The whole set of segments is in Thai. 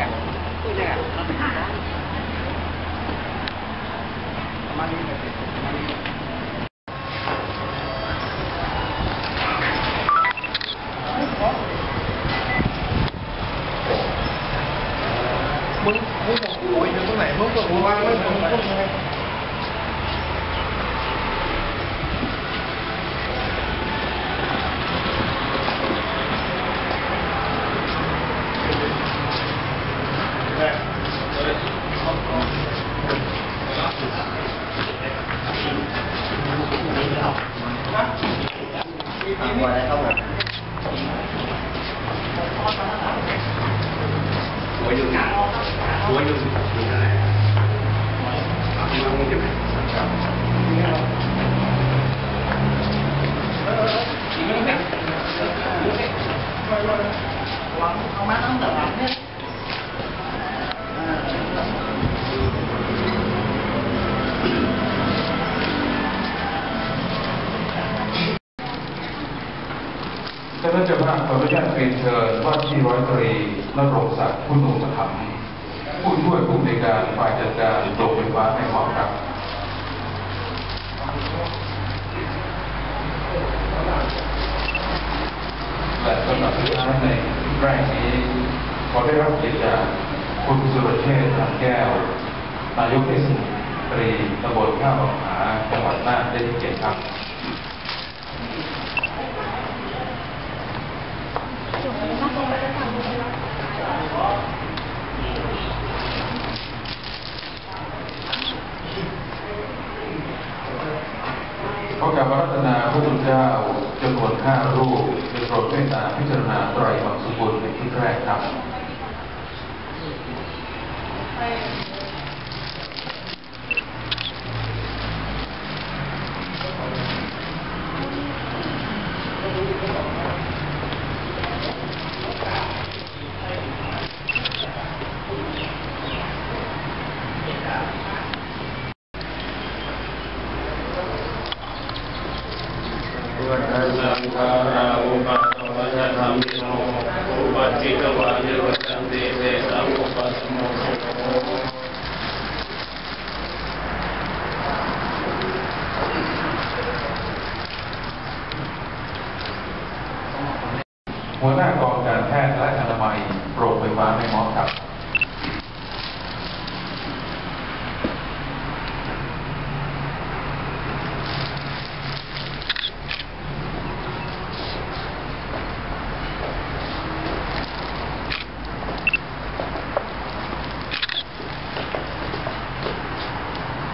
ไงพูดยังไงประมาณนี้ ช่วยผู้ในการฝ่ายจัดการโรงไฟฟ้าแม่หมอครับและสำหรับผู้ท้าในแรกนี้ขอได้รับเกียรติจากคุณสุรเชษฐ์ทางแก้ว นายกเทศมนตรีตำบลท่าบางหาจังหวัดน่านได้ที่เกียรติครับ ขอกราบอารัตนาพระคุณเจ้าจำนวนห้ารูปโดยโปรดเมตตาพิจารณาไตรบางสุกุลในที่แรกครับ วัฏสังขาราอุปาทวัฏธรรมิโนอุปัฏฐิตวานิวัตันติเตสังอุปัสสโมโห หัวหน้ากองการแพทย์และอนามัยโรงไฟฟ้าแม่เมอครับ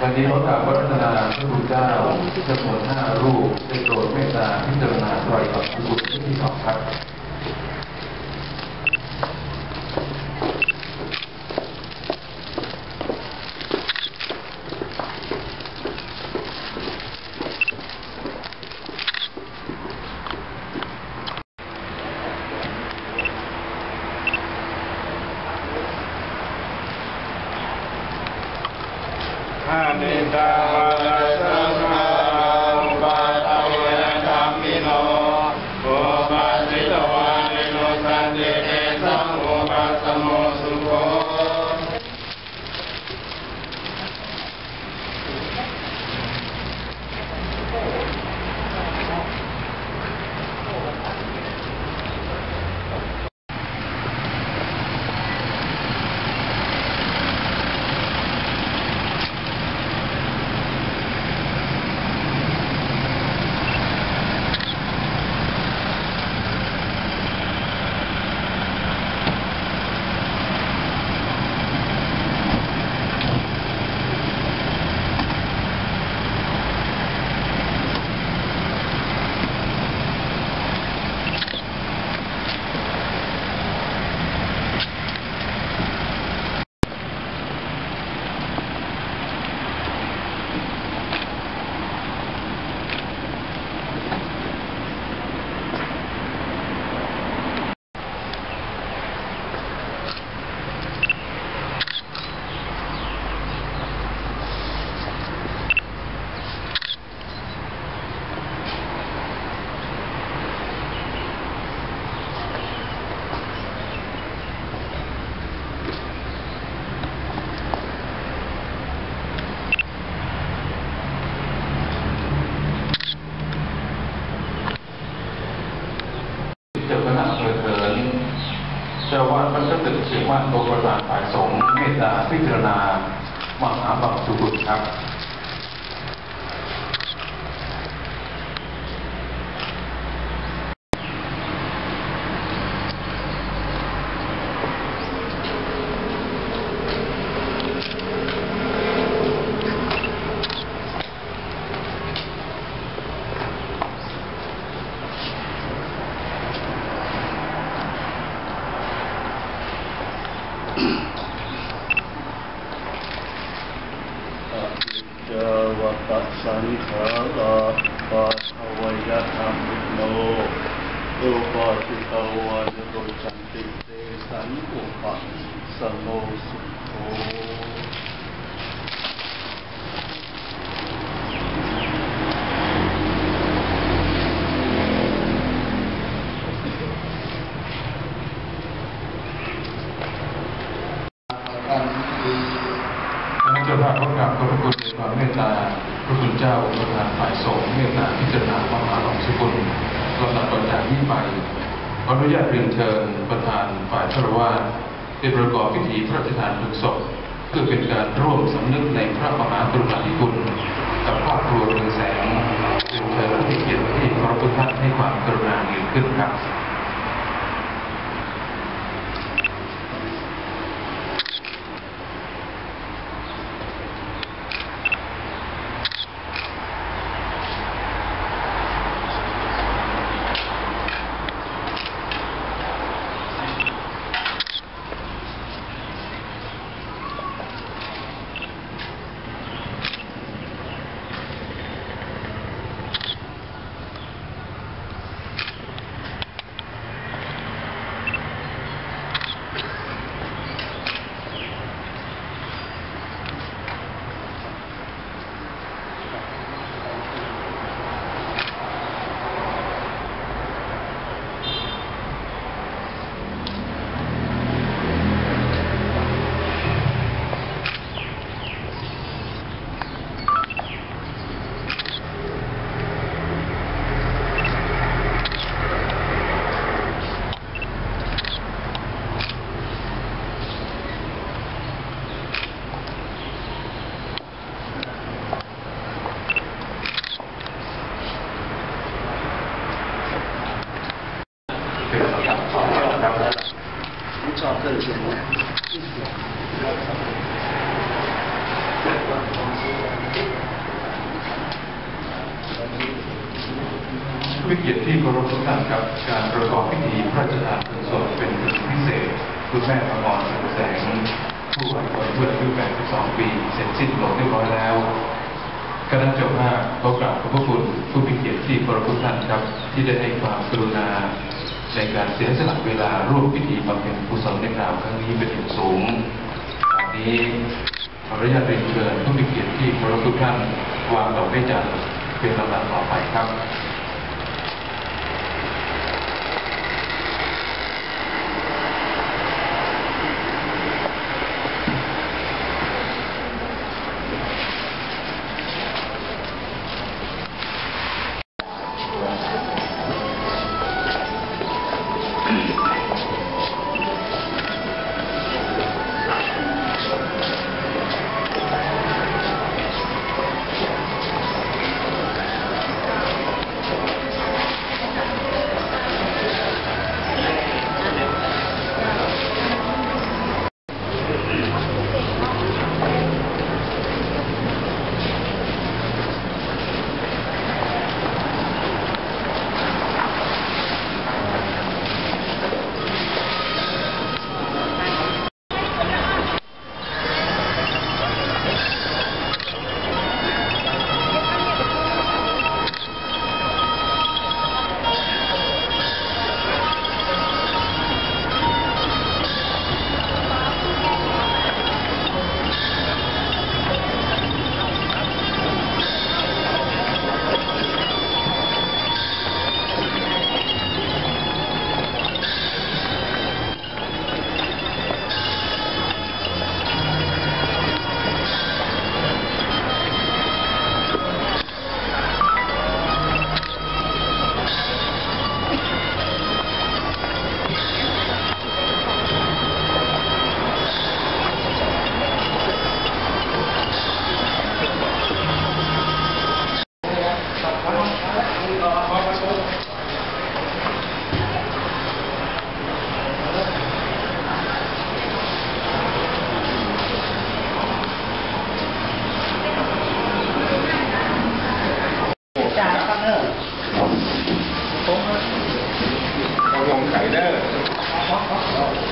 วันนี้เรากราบวัฒนาพระคุณเจ้าจำนวนห้ารูปได้โปรดเมตตาพิจารณาคอยกับบุตรที่สองครับ เขียนว่าตัวประธานฝ่ายสงฆ์เมตตาพิจารณามหาบังสุกุลครับ อภิเจวตสังขาราปัทวยธรรมิโนอุปาติตวานุโรจันติเตสันอุ ปัสสโนสุโขันดีคณะเจ้าภาพขอกราบขอบพระคุณในความเมตตาพระคุณเจ้าองค์ประธานฝ่ายสงฆ์เมตตาพิจารณามหาหลวงสุกุลลำดับต่อจากนี้ไปขออนุญาตเรียนเชิญประธานฝ่ายพระวาส ได้ประกอบพิธีพระราชทานเพลิงศพเพื่อเป็นการร่วมสำนึกในพระมหากรุณาธิคุณกับครอบครัวเรืองแสงเรียนเชิญผู้มีเกียรติที่เคารพทุกท่านให้ความกรุณายืนขึ้นครับ เป็นสำหรับข้อครับ ผมชอบเครื่องเสียง วิเกียรติที่เคารพทุกท่านครับการประกอบพิธีพระราชทานเพลิงศพเป็นพิเศษ คุณแม่พมรสุแสง ผู้วัยคนเมื่ออายุ82 ปี เสร็จสิ้นลงเรียบร้อยแล้วคณะเจ้าภาพขอกราบขอบพระคุณผู้มีเกียรติที่เคารพทุกท่านครับ ที่ได้ให้ความกรุณา ในการเสียสละเวลาร่วมพิธีบำเพ็ญกุศลในคราวครั้งนี้เป็นอย่างสูงตอนนี้ขออนุญาตเรียนเชิญผู้มีเกียรติที่เคารพทุกท่านวางดอกไม้จันทร์เป็นลำดับต่อไปครับ อ